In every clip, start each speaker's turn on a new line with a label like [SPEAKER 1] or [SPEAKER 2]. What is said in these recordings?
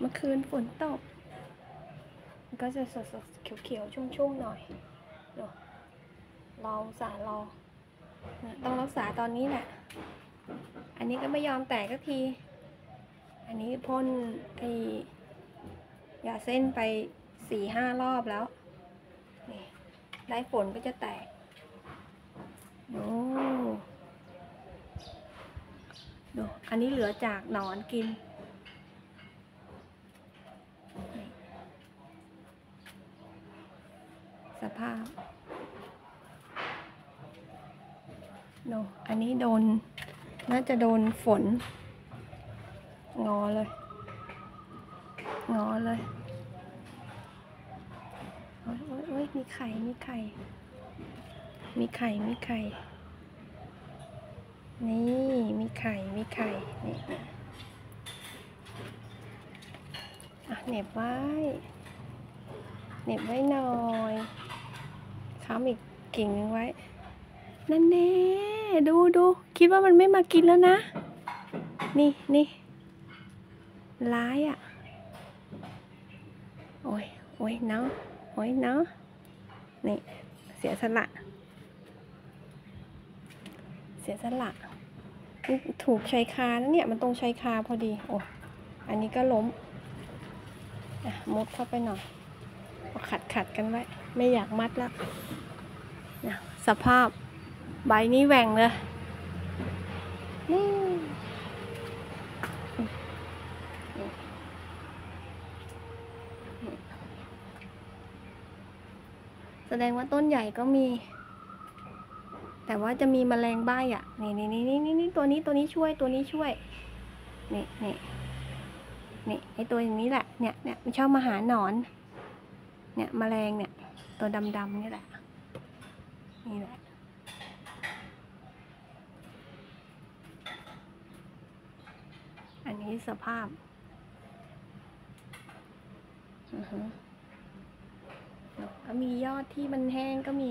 [SPEAKER 1] เมื่อคืนฝนตก มันก็จะสดสดๆเขียวๆ ชุ่มๆ หน่อยเดี๋ยวรออสาห์รอนะต้องรักษาตอนนี้แหละ อันนี้ก็ไม่ยอมแตกสักที อันนี้พ่นไอยาเส้นไปสี่ห้ารอบแล้ว นี่ได้ฝนก็จะแตก โอ้ดูอันนี้เหลือจากหนอนกิน สภาพโนอันนี้โดน น่าจะโดนฝน งอเลย งอเลยโอ้ยโอ้ยโอ้ยมีไข่ มีไข่ มีไข่ มีไข่ นี่ มีไข่ มีไข่ นี่อะเหน็บไว้ เหน็บไว้หน่อย ค้ำอีกกิ่งนึงไว้ นั่นแน่ดูดูคิดว่ามันไม่มากินแล้วนะ นี่นี่ร้ายอะ โอ้ยโอ้ยเนาะโอ้ยเนาะนี่ เสียสละ เสียสละถูกชายคานะเนี่ย มันตรงชายคาพอดี โอ้อันนี้ก็ล้มมุดเข้าไปหน่อยขัดขัดกันไว้ ไม่อยากมัดแล้วนะสภาพใบนี้แหว่งเลยนี่แสดงว่าต้นใหญ่ก็มี แต่ว่าจะมีแมลงบ้ายอะ นี่นี่นี่นี่นี่ตัวนี้ตัวนี้ช่วยตัวนี้ช่วย นี่นี่นี่ไอตัวอย่างนี้แหละ เนี่ยเนี่ยมันชอบมาหาหนอน เนี่ยแมลงเนี่ย ตัวดำๆนี่แหละ นี่แหละ อันนี้สภาพอือฮึก็มียอดที่มันแห้งก็มี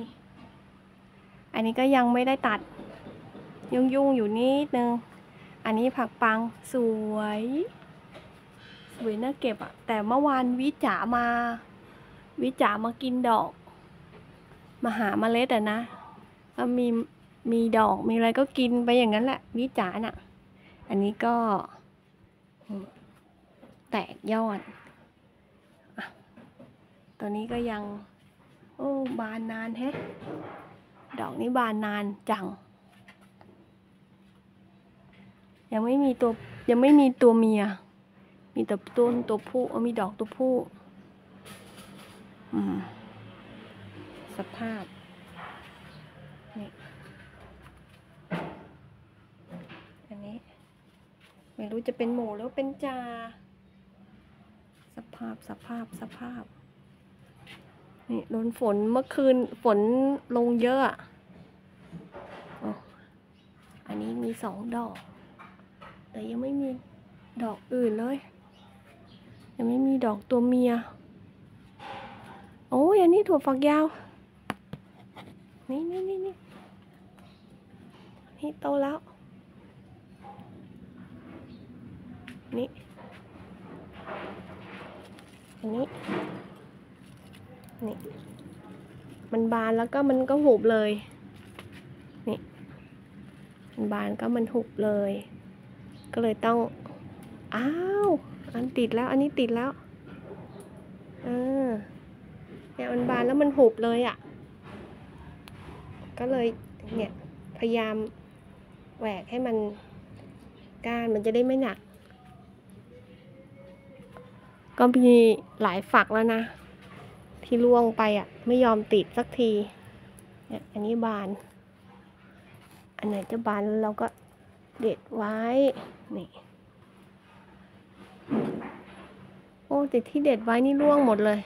[SPEAKER 1] อันนี้ก็ยังไม่ได้ตัด ยุ่งๆ อยู่นิดนึง อันนี้ผักปังสวยสวยน่าเก็บอะแต่เมื่อวานวิจ๋ามา วิจ๋ามากินดอก มาหาเมล็ดอะนะก็มีมีดอกมีอะไรก็กินไปอย่างนั้นแหละ วิจ๋าน่ะ อันนี้ก็ แตกยอดตัวนี้ก็ยัง โอ้บานนานแฮะ ดอกนี้บานนานจัง ยังไม่มีตัวยังไม่มีตัวเมีย มีแต่ต้นตัวผู้มีดอกตัวผู้ อืม สภาพ นี่ อันนี้ ไม่รู้จะเป็นหมูหรือเป็นจาสภาพสภาพสภาพ นี่โดนฝนเมื่อคืนฝนลงเยอะอะโอ้อันนี้มีสองดอก แต่ยังไม่มีดอกอื่นเลย ยังไม่มีดอกตัวเมีย โอ้ยอันนี้ถั่วฝักยาว นี่นี่นี่นี่นี่โตแล้ว นี่ อันนี้ นี่ มันบานแล้วก็มันก็หุบเลย นี่ มันบานก็มันหุบเลย ก็เลยต้อง อ้าว อันติดแล้ว อันนี้ติดแล้ว เออเนี่ยมันบานแล้วมันหุบเลยอะ่ะ ก็เลยเนี่ยพยายามแหวกให้มันก้านมันจะได้ไม่หนัก ก็มีหลายฝักแล้วนะ ที่ล่วงไปอะ ไม่ยอมติดสักทีเนี่ยอันนี้บาน อันไหนจะบานเราก็เด็ดไว้ นี่ โอ้แต่ที่เด็ดไว้นี่ร่วงหมดเลย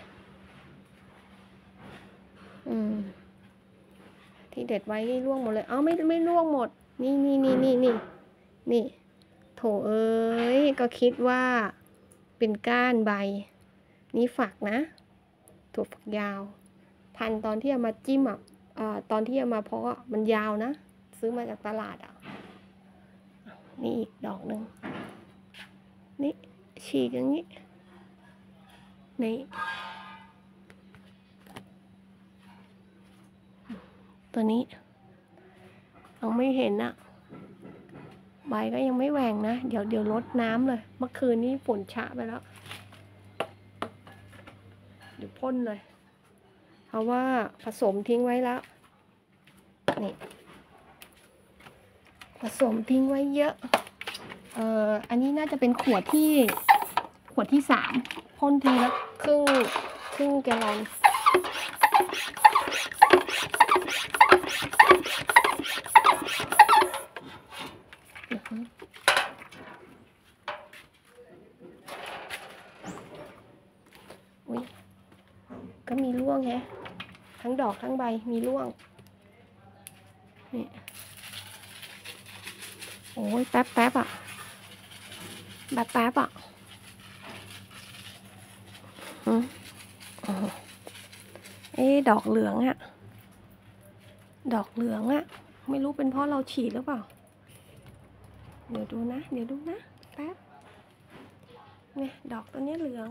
[SPEAKER 1] อืม ที่เด็ดไว้นี่ร่วงหมดเลย เอ้าไม่ไม่ร่วงหมด นี่นี่นี่นี่นี่นี่โถเอ้ยก็คิดว่าเป็นก้านใบ นี่ฝักนะถั่วฝักยาว พันตอนที่เอามาจิ้มอะตอนที่เอามาเพาะอะมันยาวนะ ซื้อมาจากตลาดอะนี่อีกดอกหนึ่งนี่ฉีกอย่างนี้นี่ ตัวนี้ยังไม่เห็นอะใบก็ยังไม่แหว่งนะ เดี๋ยวเดี๋ยวลดน้ำเลย เมื่อคืนนี้ฝนชะไปแล้ว เดี๋ยวพ่นเลย เพราะว่าผสมทิ้งไว้แล้ว นี่ผสมทิ้งไว้เยอะ เอ่อ อันนี้น่าจะเป็นขวดที่ขวดที่สามพ่นทีละครึ่งครึ่งแกลลอน อือฮึอุ้ย ก็มีร่วงแฮะ ทั้งดอกทั้งใบมีร่วง นี่ โอ้ยแป๊บแป๊บอะแป๊บแป๊บอะอืมอ๋อเอ๊ดอกเหลืองอะ ดอกเหลืองอะ ไม่รู้เป็นเพราะเราฉีดหรือเปล่า เดี๋ยวดูนะ เดี๋ยวดูนะ แป๊บเนี่ยดอกตัวนี้เหลือง